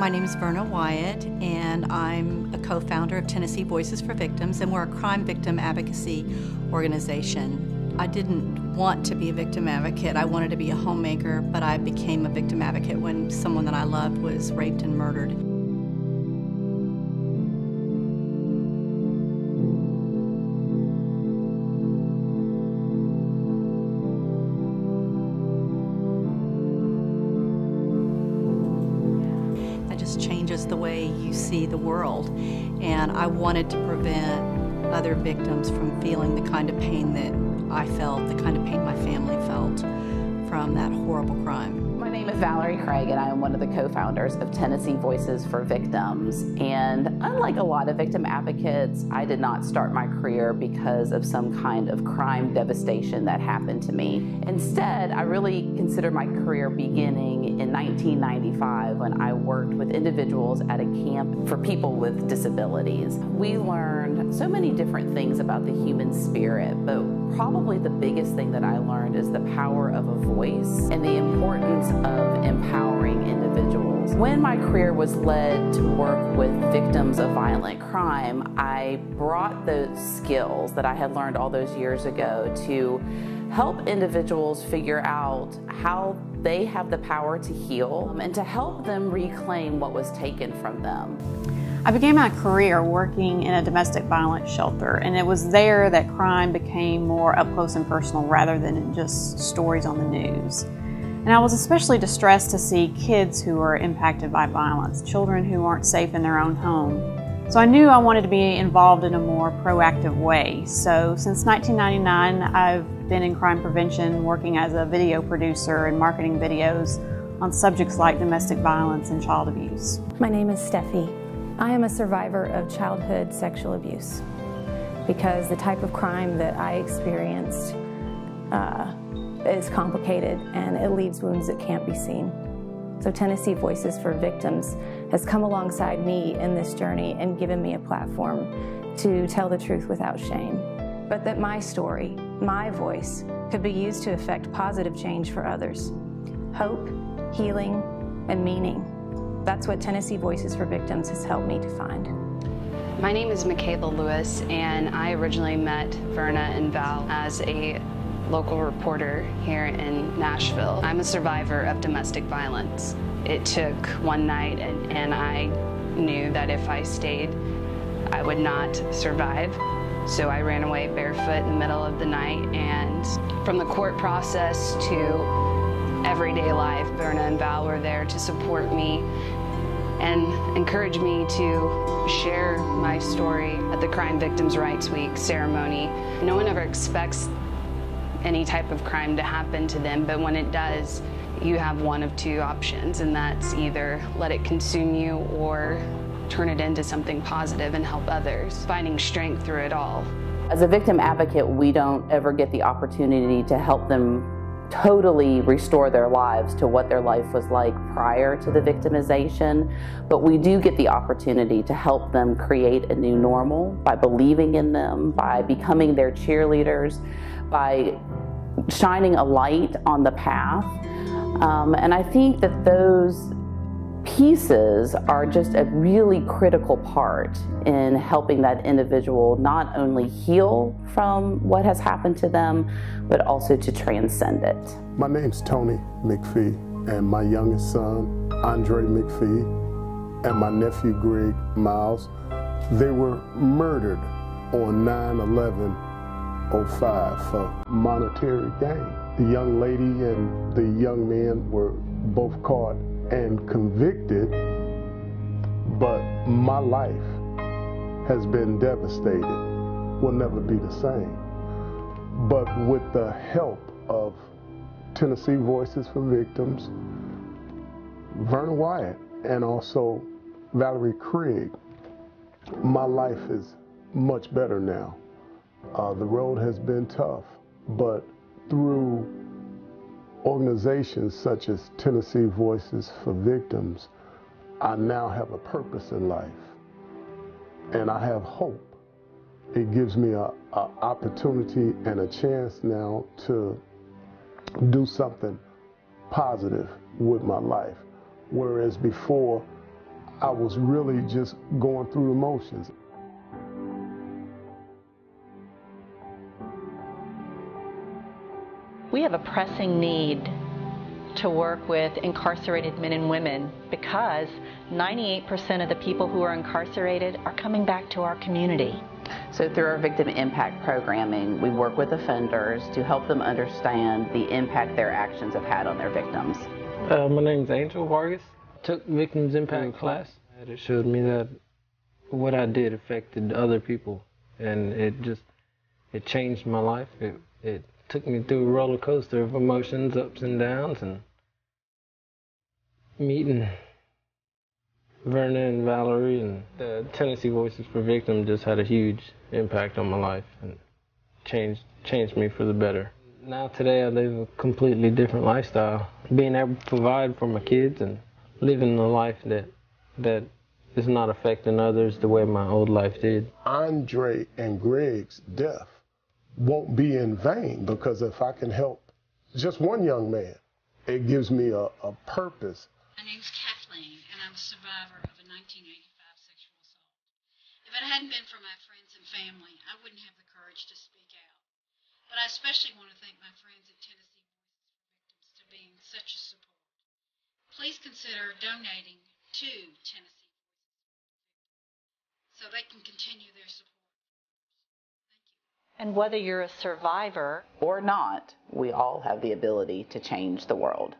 My name is Verna Wyatt, and I'm a co founder of Tennessee Voices for Victims, and we're a crime victim advocacy organization. I didn't want to be a victim advocate, I wanted to be a homemaker, but I became a victim advocate when someone that I loved was raped and murdered. Changes the way you see the world. And I wanted to prevent other victims from feeling the kind of pain that I felt, the kind of pain my family felt from that horrible crime. My name is Valerie Craig, and I am one of the co founders of Tennessee Voices for Victims. And unlike a lot of victim advocates, I did not start my career because of some kind of crime devastation that happened to me. Instead, I really consider my career beginning in 1995 when I worked with individuals at a camp for people with disabilities. We learned so many different things about the human spirit, but probably the biggest thing that I learned is the power of a voice and the importance of empowering individuals. When my career was led to work with victims of violent crime, I brought those skills that I had learned all those years ago to help individuals figure out how they have the power to heal um, and to help them reclaim what was taken from them. I began my career working in a domestic violence shelter, and it was there that crime became more up close and personal rather than just stories on the news. And I was especially distressed to see kids who were impacted by violence, children who aren't safe in their own home. So I knew I wanted to be involved in a more proactive way. So since 1999, I've been in crime prevention, working as a video producer and marketing videos on subjects like domestic violence and child abuse. My name is Steffi. I am a survivor of childhood sexual abuse because the type of crime that I experienced uh, is complicated and it leaves wounds that can't be seen. So Tennessee Voices for Victims has come alongside me in this journey and given me a platform to tell the truth without shame. But that my story, my voice, could be used to affect positive change for others. Hope, healing, and meaning. That's what Tennessee Voices for Victims has helped me to find. My name is Mikayla Lewis, and I originally met Verna and Val as a local reporter here in Nashville. I'm a survivor of domestic violence. It took one night, and, and I knew that if I stayed, I would not survive. So I ran away barefoot in the middle of the night, and from the court process to everyday life. Verna and Val were there to support me and encourage me to share my story at the Crime Victims' Rights Week ceremony. No one ever expects any type of crime to happen to them, but when it does, you have one of two options, and that's either let it consume you or turn it into something positive and help others, finding strength through it all. As a victim advocate, we don't ever get the opportunity to help them totally restore their lives to what their life was like prior to the victimization, but we do get the opportunity to help them create a new normal by believing in them, by becoming their cheerleaders, by shining a light on the path. Um, and I think that those pieces are just a really critical part in helping that individual not only heal from what has happened to them, but also to transcend it. My name's Tony McPhee, and my youngest son, Andre McPhee, and my nephew, Greg Miles, they were murdered on 9 11 05 for monetary gain. The young lady and the young man were both caught and convicted, but my life has been devastated, will never be the same. But with the help of Tennessee Voices for Victims, Verna Wyatt, and also Valerie Craig, my life is much better now. Uh, the road has been tough, but through organizations such as Tennessee Voices for Victims, I now have a purpose in life and I have hope. It gives me an opportunity and a chance now to do something positive with my life. Whereas before, I was really just going through the motions. We have a pressing need to work with incarcerated men and women because 98% of the people who are incarcerated are coming back to our community. So through our victim impact programming, we work with offenders to help them understand the impact their actions have had on their victims. Uh, my name's Angel Vargas. Took victims impact class. And it showed me that what I did affected other people, and it just it changed my life. It it took me through a roller coaster of emotions, ups and downs, and meeting Verna and Valerie and the Tennessee Voices for Victims just had a huge impact on my life and changed changed me for the better. Now today I live a completely different lifestyle, being able to provide for my kids and living a life that that is not affecting others the way my old life did. Andre and Greg's death won't be in vain because if I can help just one young man, it gives me a, a purpose. My name's Kathleen, and I'm a survivor of a 1985 sexual assault. If it hadn't been for my friends and family, I wouldn't have the courage to speak out. But I especially want to thank my friends at Tennessee Voices for Victims for being such a support. Please consider donating to Tennessee Voices so they can continue their support. And whether you're a survivor or not, we all have the ability to change the world.